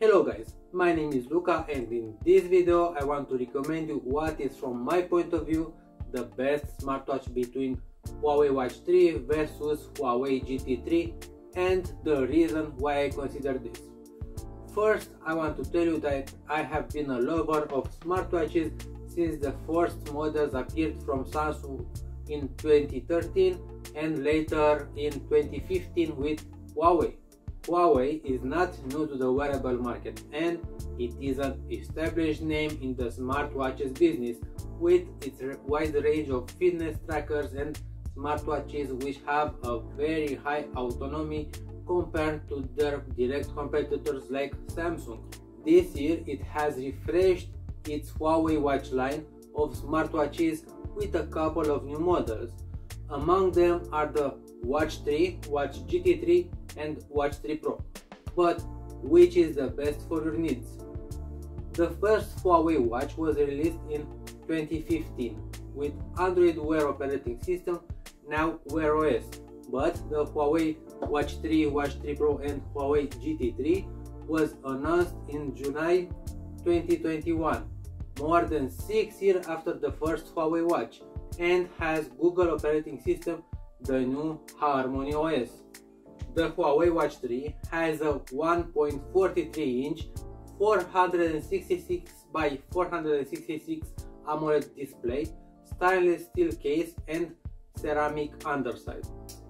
Hello guys, my name is Luka and in this video I want to recommend you what is from my point of view the best smartwatch between Huawei Watch 3 versus Huawei GT3 and the reason why I consider this. First, I want to tell you that I have been a lover of smartwatches since the first models appeared from Samsung in 2013 and later in 2015 with Huawei. Huawei is not new to the wearable market and it is an established name in the smartwatches business with its wide range of fitness trackers and smartwatches which have a very high autonomy compared to their direct competitors like Samsung. This year it has refreshed its Huawei watch line of smartwatches with a couple of new models. Among them are the Watch 3, Watch GT3 and Watch 3 Pro. But which is the best for your needs? The first Huawei watch was released in 2015 with Android Wear operating system, now Wear OS. But the Huawei Watch 3, Watch 3 Pro and Huawei GT3 was announced in July 2021, more than 6 years after the first Huawei watch, and has Google operating system, the new Harmony OS. The Huawei Watch 3 has a 1.43 inch 466 by 466 AMOLED display, stainless steel case and ceramic underside.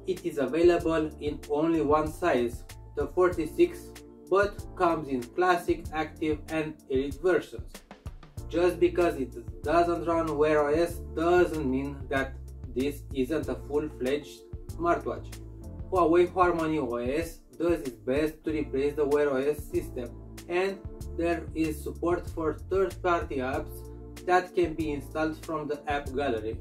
It is available in only one size, the 46, but comes in classic, active and elite versions. Just because it doesn't run Wear OS doesn't mean that this isn't a full-fledged smartwatch. Huawei Harmony OS does its best to replace the Wear OS system and there is support for third-party apps that can be installed from the app gallery.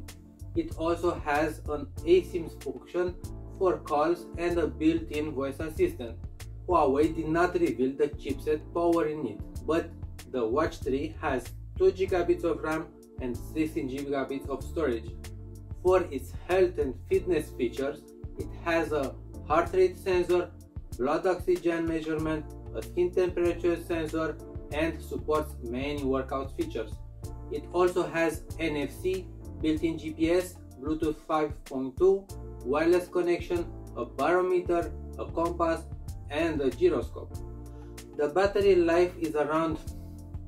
It also has an eSIM function for calls and a built-in voice assistant. Huawei did not reveal the chipset powering it, but the Watch 3 has 2 GB of RAM and 16 GB of storage. For its health and fitness features, it has a heart rate sensor, blood oxygen measurement, a skin temperature sensor, and supports many workout features. It also has NFC, built-in GPS, Bluetooth 5.2, wireless connection, a barometer, a compass, and a gyroscope. The battery life is around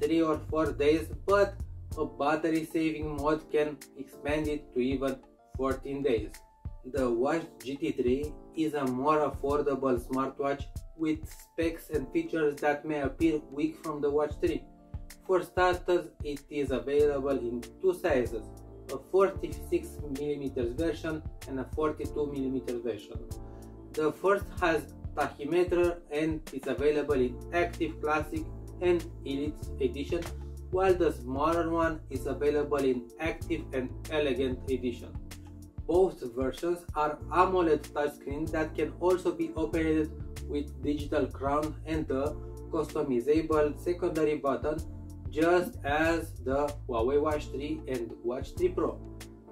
3 or 4 days, but a battery saving mode can expand it to even 14 days. The Watch GT3 is a more affordable smartwatch with specs and features that may appear weak from the Watch 3. For starters, it is available in two sizes, a 46mm version and a 42mm version. The first has tachymeter and is available in Active Classic and Elite edition, while the smaller one is available in Active and Elegant edition. Both versions are AMOLED touchscreen that can also be operated with digital crown and the customizable secondary button just as the Huawei Watch 3 and Watch 3 Pro.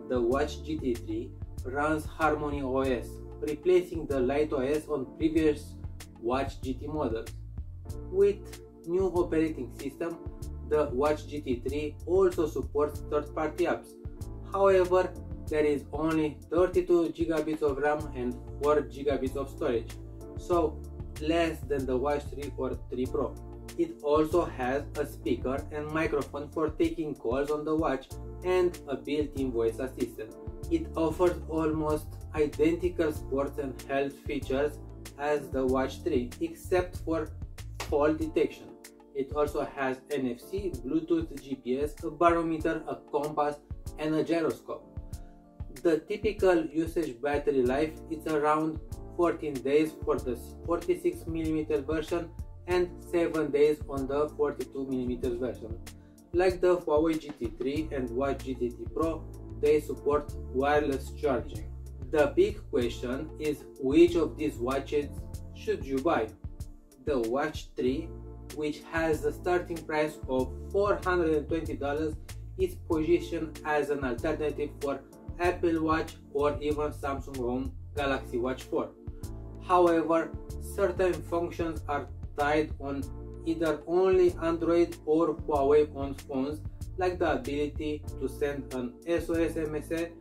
The Watch GT3 runs Harmony OS, replacing the Lite OS on previous Watch GT models. With new operating system, the Watch GT3 also supports third-party apps. However, there is only 32 GB of RAM and 4 GB of storage, so less than the Watch 3 or 3 Pro. It also has a speaker and microphone for taking calls on the watch and a built-in voice assistant. It offers almost identical sports and health features as the Watch 3 except for fall detection. It also has NFC, Bluetooth GPS, a barometer, a compass and a gyroscope. The typical usage battery life is around 14 days for the 46mm version and 7 days on the 42mm version. Like the Huawei GT3 and Watch GT3 Pro, they support wireless charging. The big question is which of these watches should you buy? The Watch 3, which has a starting price of $420, is positioned as an alternative for Apple Watch or even Samsung own Galaxy Watch 4. However, certain functions are tied on either only Android or Huawei owned phones like the ability to send an SOS MSA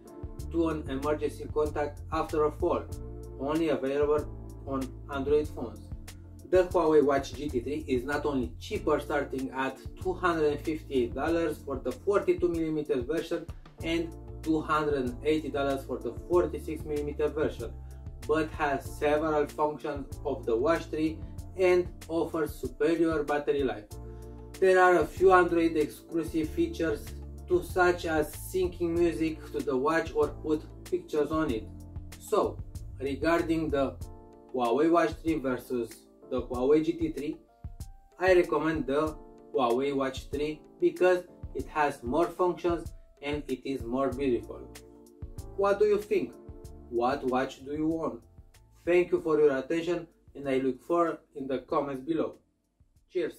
to an emergency contact after a fall, only available on Android phones. The Huawei Watch GT3 is not only cheaper starting at $258 for the 42mm version and $280 for the 46mm version, but has several functions of the Watch 3 and offers superior battery life. There are a few Android exclusive features to such as syncing music to the watch or put pictures on it. So, regarding the Huawei Watch 3 versus the Huawei GT3, I recommend the Huawei Watch 3 because it has more functions and it is more beautiful. What do you think? What watch do you want? Thank you for your attention and I look forward in the comments below. Cheers!